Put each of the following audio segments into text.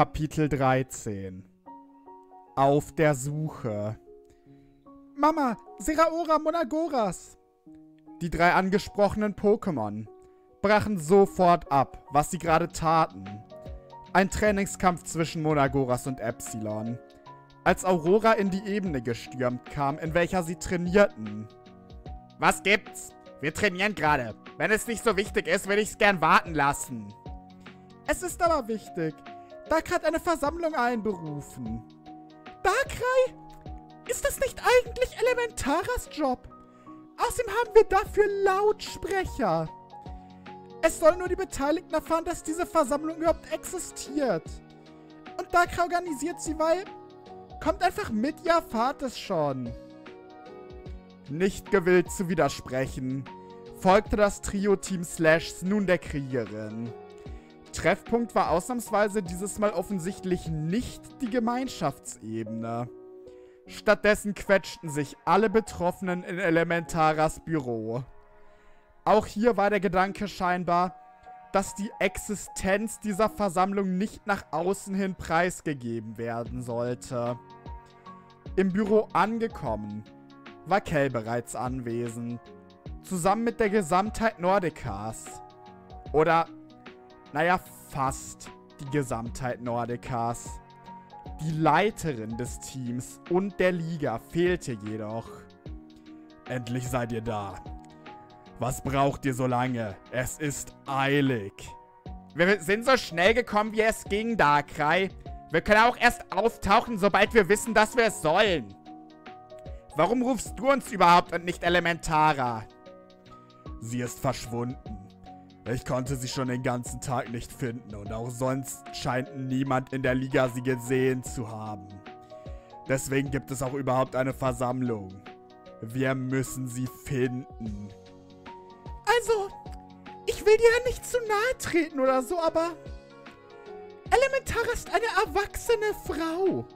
Kapitel 13 Auf der Suche Mama, Seraora Monagoras! Die drei angesprochenen Pokémon brachen sofort ab, was sie gerade taten. Ein Trainingskampf zwischen Monagoras und Epsilon. Als Aurora in die Ebene gestürmt kam, in welcher sie trainierten. Was gibt's? Wir trainieren gerade. Wenn es nicht so wichtig ist, will ich's gern warten lassen. Es ist aber wichtig. Dark hat eine Versammlung einberufen. Darkrai? Ist das nicht eigentlich Elementaras Job? Außerdem haben wir dafür Lautsprecher. Es sollen nur die Beteiligten erfahren, dass diese Versammlung überhaupt existiert. Und Darkrai organisiert sie, weil... Kommt einfach mit, ihr erfahrt es schon. Nicht gewillt zu widersprechen, folgte das Trio-Team Slashs nun der Kriegerin. Treffpunkt war ausnahmsweise dieses Mal offensichtlich nicht die Gemeinschaftsebene. Stattdessen quetschten sich alle Betroffenen in Elementaras Büro. Auch hier war der Gedanke scheinbar, dass die Existenz dieser Versammlung nicht nach außen hin preisgegeben werden sollte. Im Büro angekommen, war Kell bereits anwesend, zusammen mit der Gesamtheit Nordikas. Oder naja, fast die Gesamtheit Nordikas. Die Leiterin des Teams und der Liga fehlte jedoch. Endlich seid ihr da. Was braucht ihr so lange? Es ist eilig. Wir sind so schnell gekommen, wie es ging, Darkrai. Wir können auch erst auftauchen, sobald wir wissen, dass wir es sollen. Warum rufst du uns überhaupt und nicht Elementara? Sie ist verschwunden. Ich konnte sie schon den ganzen Tag nicht finden und auch sonst scheint niemand in der Liga sie gesehen zu haben. Deswegen gibt es auch überhaupt eine Versammlung. Wir müssen sie finden. Also, ich will dir ja nicht zu nahe treten oder so, aber... Elementar ist eine erwachsene Frau.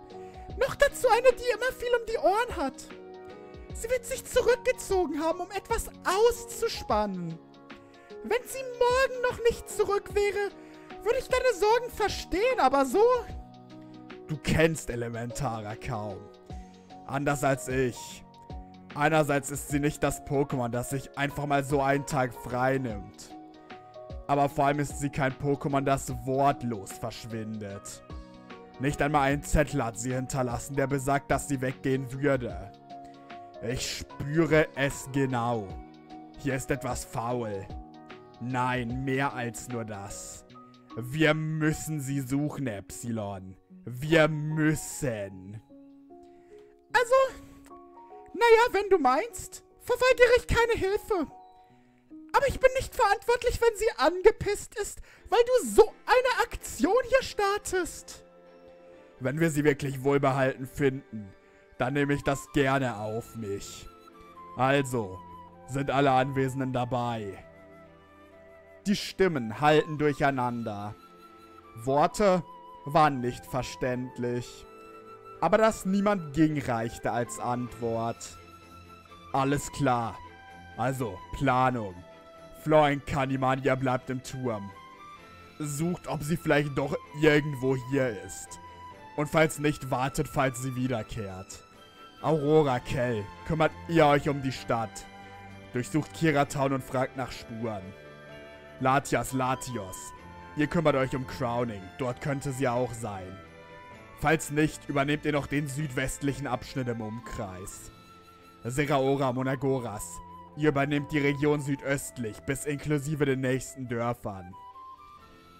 Noch dazu eine, die immer viel um die Ohren hat. Sie wird sich zurückgezogen haben, um etwas auszuspannen. Wenn sie morgen noch nicht zurück wäre, würde ich deine Sorgen verstehen, aber so... Du kennst Elementara kaum. Anders als ich. Einerseits ist sie nicht das Pokémon, das sich einfach mal so einen Tag frei nimmt. Aber vor allem ist sie kein Pokémon, das wortlos verschwindet. Nicht einmal ein Zettel hat sie hinterlassen, der besagt, dass sie weggehen würde. Ich spüre es genau. Hier ist etwas faul. Nein, mehr als nur das. Wir müssen sie suchen, Epsilon. Wir müssen. Also, naja, wenn du meinst, verweigere ich keine Hilfe. Aber ich bin nicht verantwortlich, wenn sie angepisst ist, weil du so eine Aktion hier startest. Wenn wir sie wirklich wohlbehalten finden, dann nehme ich das gerne auf mich. Also, sind alle Anwesenden dabei. Die Stimmen halten durcheinander. Worte waren nicht verständlich. Aber dass niemand ging reichte als Antwort. Alles klar. Also, Planung. Florian Kanimania bleibt im Turm. Sucht, ob sie vielleicht doch irgendwo hier ist. Und falls nicht, wartet, falls sie wiederkehrt. Aurora Kell, kümmert ihr euch um die Stadt. Durchsucht Kiratown und fragt nach Spuren. Latias Latios. Ihr kümmert euch um Crowning, dort könnte sie auch sein. Falls nicht, übernehmt ihr noch den südwestlichen Abschnitt im Umkreis. Seraora Monagoras. Ihr übernehmt die Region südöstlich, bis inklusive den nächsten Dörfern.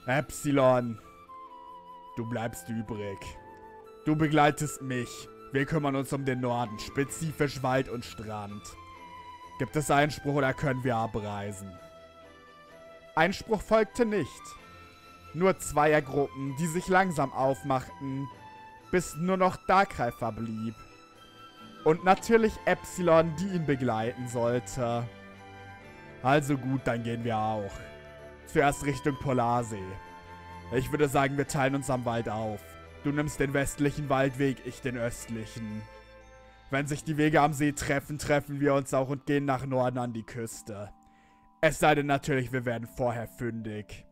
Epsilon. Du bleibst übrig. Du begleitest mich. Wir kümmern uns um den Norden, spezifisch Wald und Strand. Gibt es Einspruch oder können wir abreisen? Einspruch folgte nicht. Nur Zweiergruppen, die sich langsam aufmachten, bis nur noch Darkrai verblieb. Und natürlich Epsilon, die ihn begleiten sollte. Also gut, dann gehen wir auch. Zuerst Richtung Polarsee. Ich würde sagen, wir teilen uns am Wald auf. Du nimmst den westlichen Waldweg, ich den östlichen. Wenn sich die Wege am See treffen, treffen wir uns auch und gehen nach Norden an die Küste. Es sei denn natürlich, wir werden vorher fündig.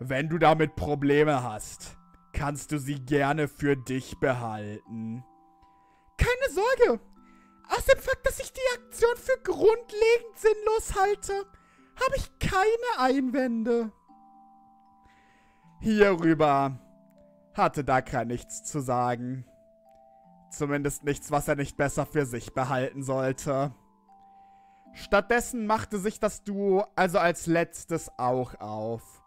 Wenn du damit Probleme hast, kannst du sie gerne für dich behalten. Keine Sorge. Aus dem Fakt, dass ich die Aktion für grundlegend sinnlos halte, habe ich keine Einwände. Hierüber hatte Dakra nichts zu sagen. Zumindest nichts, was er nicht besser für sich behalten sollte. Stattdessen machte sich das Duo also als letztes auch auf.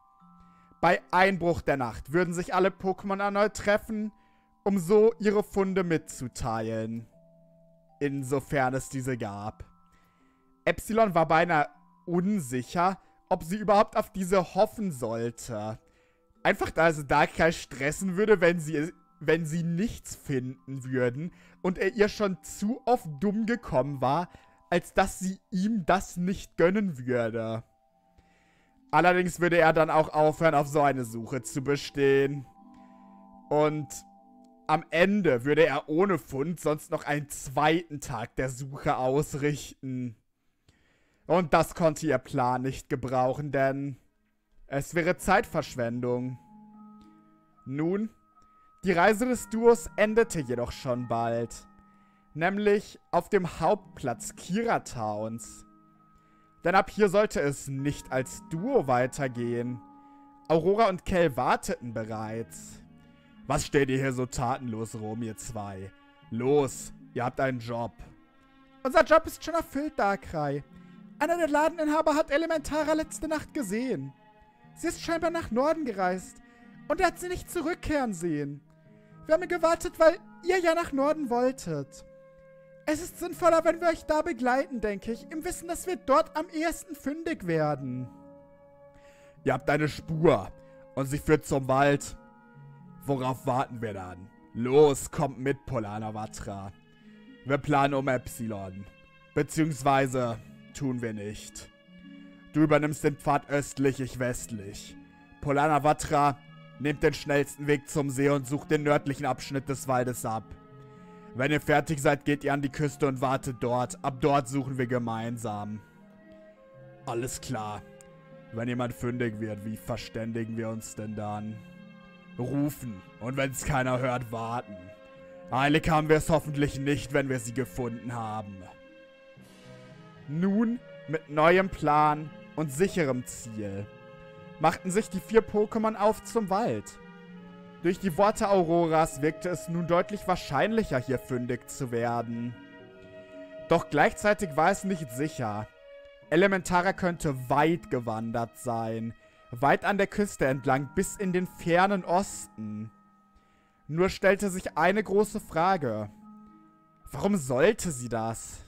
Bei Einbruch der Nacht würden sich alle Pokémon erneut treffen, um so ihre Funde mitzuteilen. Insofern es diese gab. Epsilon war beinahe unsicher, ob sie überhaupt auf diese hoffen sollte. Einfach da es Darkrai stressen würde, wenn sie, wenn sie nichts finden würden und er ihr schon zu oft dumm gekommen war, als dass sie ihm das nicht gönnen würde. Allerdings würde er dann auch aufhören, auf so eine Suche zu bestehen. Und am Ende würde er ohne Fund sonst noch einen zweiten Tag der Suche ausrichten. Und das konnte ihr Plan nicht gebrauchen, denn es wäre Zeitverschwendung. Nun, die Reise des Duos endete jedoch schon bald nämlich auf dem Hauptplatz Kira Towns. Denn ab hier sollte es nicht als Duo weitergehen. Aurora und Kel warteten bereits. Was steht ihr hier so tatenlos rum, ihr zwei? Los, ihr habt einen Job. Unser Job ist schon erfüllt, Darkrai. Einer der Ladeninhaber hat Elementara letzte Nacht gesehen. Sie ist scheinbar nach Norden gereist und er hat sie nicht zurückkehren sehen. Wir haben gewartet, weil ihr ja nach Norden wolltet. Es ist sinnvoller, wenn wir euch da begleiten, denke ich, im Wissen, dass wir dort am ehesten fündig werden. Ihr habt eine Spur und sie führt zum Wald. Worauf warten wir dann? Los, kommt mit, Polanavatra. Wir planen um Epsilon. Beziehungsweise tun wir nicht. Du übernimmst den Pfad östlich, ich westlich. Polanavatra, nehmt den schnellsten Weg zum See und sucht den nördlichen Abschnitt des Waldes ab. Wenn ihr fertig seid, geht ihr an die Küste und wartet dort. Ab dort suchen wir gemeinsam. Alles klar. Wenn jemand fündig wird, wie verständigen wir uns denn dann? Rufen. Und wenn es keiner hört, warten. Eilig haben wir es hoffentlich nicht, wenn wir sie gefunden haben. Nun, mit neuem Plan und sicherem Ziel, machten sich die vier Pokémon auf zum Wald. Durch die Worte Auroras wirkte es nun deutlich wahrscheinlicher, hier fündig zu werden. Doch gleichzeitig war es nicht sicher. Elementara könnte weit gewandert sein. Weit an der Küste entlang bis in den fernen Osten. Nur stellte sich eine große Frage. Warum sollte sie das?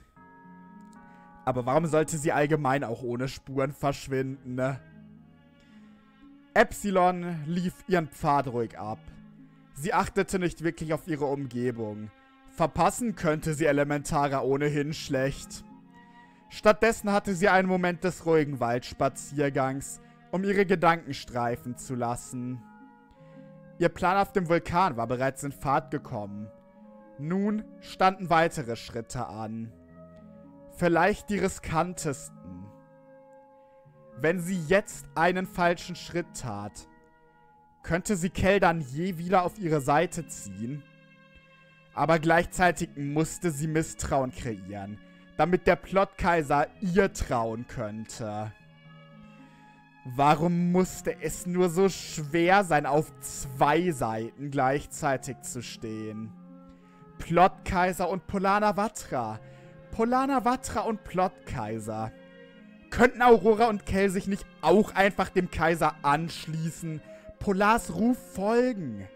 Aber warum sollte sie allgemein auch ohne Spuren verschwinden, ne? Epsilon lief ihren Pfad ruhig ab. Sie achtete nicht wirklich auf ihre Umgebung. Verpassen könnte sie Elementara ohnehin schlecht. Stattdessen hatte sie einen Moment des ruhigen Waldspaziergangs, um ihre Gedanken streifen zu lassen. Ihr Plan auf dem Vulkan war bereits in Fahrt gekommen. Nun standen weitere Schritte an. Vielleicht die riskantesten. Wenn sie jetzt einen falschen Schritt tat, könnte sie Kell dann je wieder auf ihre Seite ziehen. Aber gleichzeitig musste sie Misstrauen kreieren, damit der Plotkaiser ihr trauen könnte. Warum musste es nur so schwer sein, auf zwei Seiten gleichzeitig zu stehen? Plotkaiser und Polana Vatra. Polana Vatra und Plotkaiser. Könnten Aurora und Kell sich nicht auch einfach dem Kaiser anschließen? Polars Ruf folgen?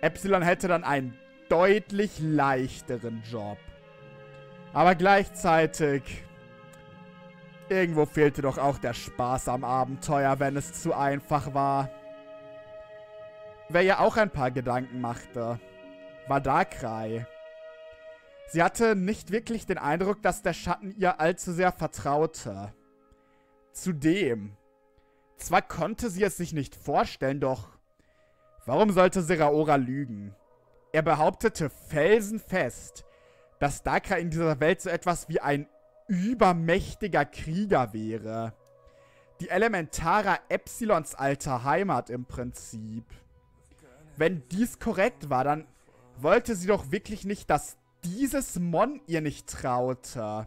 Epsilon hätte dann einen deutlich leichteren Job. Aber gleichzeitig... Irgendwo fehlte doch auch der Spaß am Abenteuer, wenn es zu einfach war. Wer ja auch ein paar Gedanken machte, war Darkrai. Sie hatte nicht wirklich den Eindruck, dass der Schatten ihr allzu sehr vertraute. Zudem, zwar konnte sie es sich nicht vorstellen, doch warum sollte Seraora lügen? Er behauptete felsenfest, dass Dakra in dieser Welt so etwas wie ein übermächtiger Krieger wäre. Die Elementara Epsilons alter Heimat im Prinzip. Wenn dies korrekt war, dann wollte sie doch wirklich nicht, dass dieses Mon ihr nicht traute.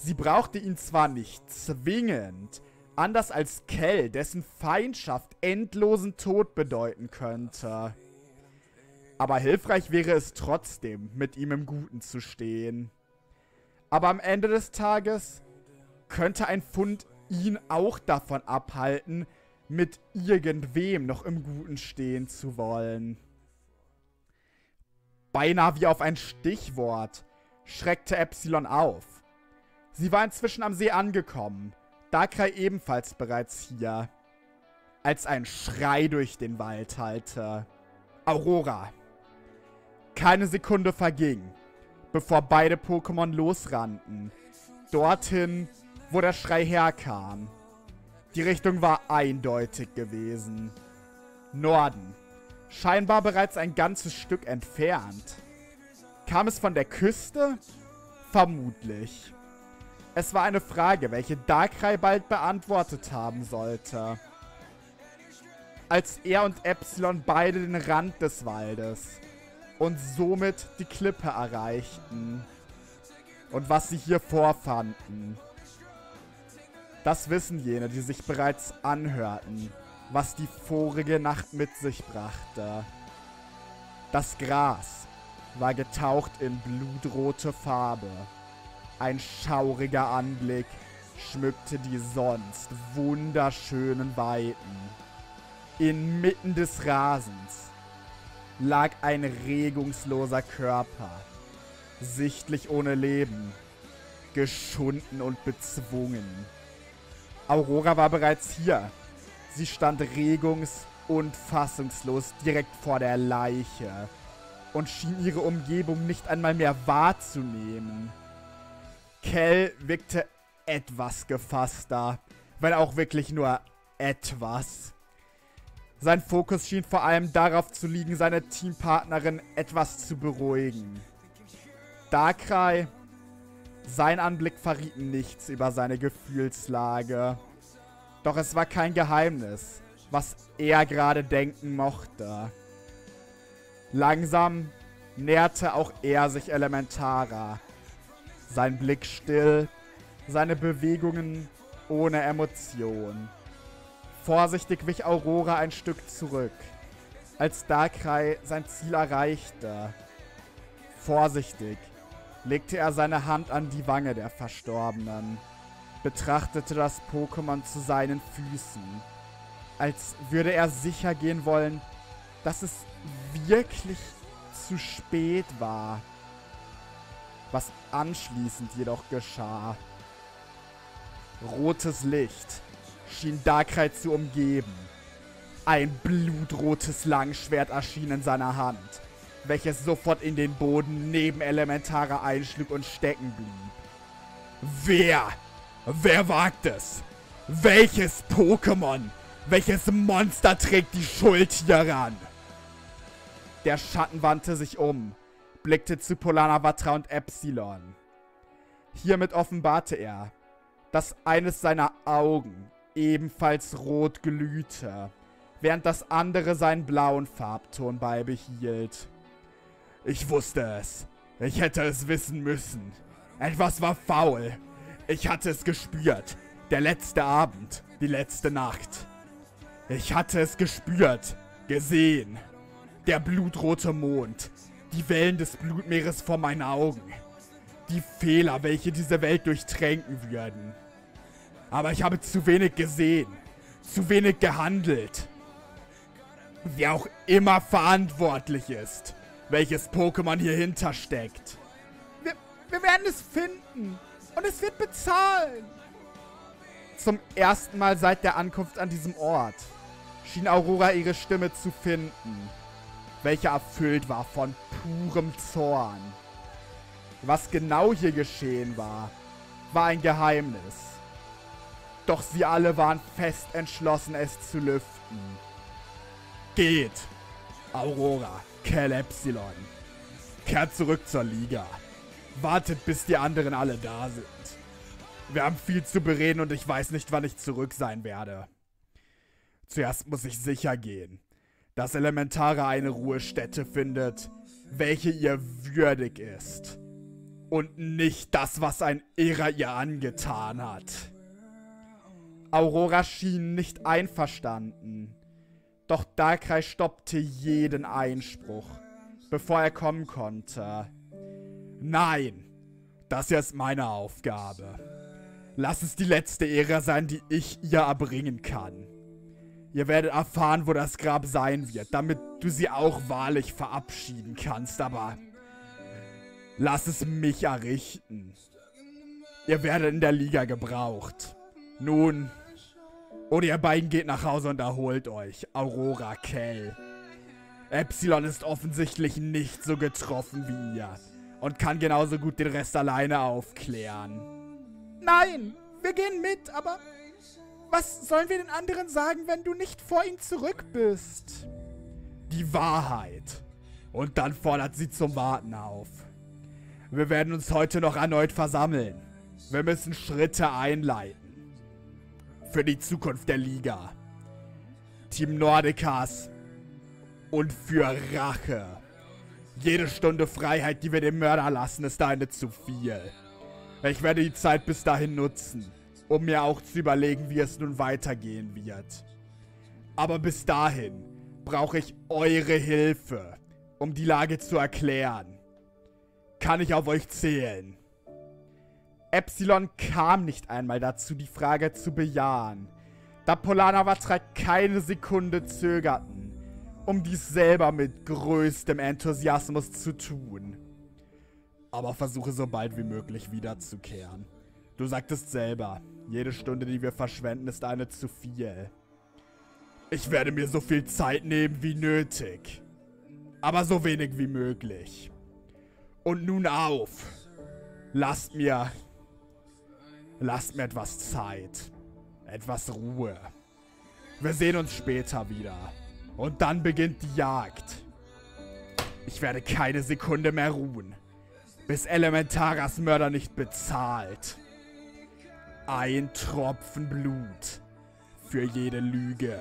Sie brauchte ihn zwar nicht zwingend, anders als Kell, dessen Feindschaft endlosen Tod bedeuten könnte. Aber hilfreich wäre es trotzdem, mit ihm im Guten zu stehen. Aber am Ende des Tages könnte ein Fund ihn auch davon abhalten, mit irgendwem noch im Guten stehen zu wollen. Beinahe wie auf ein Stichwort schreckte Epsilon auf. Sie war inzwischen am See angekommen, Darkrai ebenfalls bereits hier. Als ein Schrei durch den Wald hallte. Aurora. Keine Sekunde verging, bevor beide Pokémon losrannten. Dorthin, wo der Schrei herkam. Die Richtung war eindeutig gewesen. Norden. Scheinbar bereits ein ganzes Stück entfernt. Kam es von der Küste? Vermutlich. Es war eine Frage, welche Darkrai bald beantwortet haben sollte. Als er und Epsilon beide den Rand des Waldes und somit die Klippe erreichten. Und was sie hier vorfanden. Das wissen jene, die sich bereits anhörten, was die vorige Nacht mit sich brachte. Das Gras war getaucht in blutrote Farbe. Ein schauriger Anblick schmückte die sonst wunderschönen Weiten. Inmitten des Rasens lag ein regungsloser Körper, sichtlich ohne Leben, geschunden und bezwungen. Aurora war bereits hier. Sie stand regungs- und fassungslos direkt vor der Leiche und schien ihre Umgebung nicht einmal mehr wahrzunehmen. Kell wirkte etwas gefasster, wenn auch wirklich nur etwas. Sein Fokus schien vor allem darauf zu liegen, seine Teampartnerin etwas zu beruhigen. Darkrai sein Anblick verriet nichts über seine Gefühlslage. Doch es war kein Geheimnis, was er gerade denken mochte. Langsam näherte auch er sich Elementara. Sein Blick still, seine Bewegungen ohne Emotion. Vorsichtig wich Aurora ein Stück zurück, als Darkrai sein Ziel erreichte. Vorsichtig legte er seine Hand an die Wange der Verstorbenen, betrachtete das Pokémon zu seinen Füßen, als würde er sicher gehen wollen, dass es wirklich zu spät war. Was anschließend jedoch geschah. Rotes Licht schien Darkrai zu umgeben. Ein blutrotes Langschwert erschien in seiner Hand welches sofort in den Boden neben Elementare einschlug und stecken blieb. Wer? Wer wagt es? Welches Pokémon? Welches Monster trägt die Schuld hieran? Der Schatten wandte sich um, blickte zu Polanavatra und Epsilon. Hiermit offenbarte er, dass eines seiner Augen ebenfalls rot glühte, während das andere seinen blauen Farbton beibehielt. Ich wusste es. Ich hätte es wissen müssen. Etwas war faul. Ich hatte es gespürt. Der letzte Abend, die letzte Nacht. Ich hatte es gespürt, gesehen. Der blutrote Mond, die Wellen des Blutmeeres vor meinen Augen. Die Fehler, welche diese Welt durchtränken würden. Aber ich habe zu wenig gesehen, zu wenig gehandelt. Wer auch immer verantwortlich ist, welches Pokémon hier hinter steckt. Wir, wir werden es finden. Und es wird bezahlen. Zum ersten Mal seit der Ankunft an diesem Ort schien Aurora ihre Stimme zu finden, welche erfüllt war von purem Zorn. Was genau hier geschehen war, war ein Geheimnis. Doch sie alle waren fest entschlossen, es zu lüften. Geht, Aurora. Cal Epsilon. Kehrt zurück zur Liga. Wartet, bis die anderen alle da sind. Wir haben viel zu bereden und ich weiß nicht, wann ich zurück sein werde. Zuerst muss ich sicher gehen, dass Elementara eine Ruhestätte findet, welche ihr würdig ist. Und nicht das, was ein Irrer ihr angetan hat. Aurora schien nicht einverstanden. Doch Darkrai stoppte jeden Einspruch, bevor er kommen konnte. Nein, das hier ist meine Aufgabe. Lass es die letzte Ehre sein, die ich ihr erbringen kann. Ihr werdet erfahren, wo das Grab sein wird, damit du sie auch wahrlich verabschieden kannst, aber lass es mich errichten. Ihr werdet in der Liga gebraucht. Nun, oder ihr beiden geht nach Hause und erholt euch. Aurora Kell. Epsilon ist offensichtlich nicht so getroffen wie ihr und kann genauso gut den Rest alleine aufklären. Nein, wir gehen mit, aber was sollen wir den anderen sagen, wenn du nicht vor ihnen zurück bist? Die Wahrheit. Und dann fordert sie zum Warten auf. Wir werden uns heute noch erneut versammeln. Wir müssen Schritte einleiten. Für die Zukunft der Liga. Team Nordicas. Und für Rache. Jede Stunde Freiheit, die wir dem Mörder lassen, ist eine zu viel. Ich werde die Zeit bis dahin nutzen, um mir auch zu überlegen, wie es nun weitergehen wird. Aber bis dahin brauche ich eure Hilfe, um die Lage zu erklären. Kann ich auf euch zählen? Epsilon kam nicht einmal dazu, die Frage zu bejahen, da Polanavatra keine Sekunde zögerten um dies selber mit größtem Enthusiasmus zu tun. Aber versuche so bald wie möglich wiederzukehren. Du sagtest selber, jede Stunde, die wir verschwenden, ist eine zu viel. Ich werde mir so viel Zeit nehmen wie nötig. Aber so wenig wie möglich. Und nun auf. Lasst mir... Lasst mir etwas Zeit. Etwas Ruhe. Wir sehen uns später wieder. Und dann beginnt die Jagd. Ich werde keine Sekunde mehr ruhen, bis Elementaras Mörder nicht bezahlt. Ein Tropfen Blut für jede Lüge.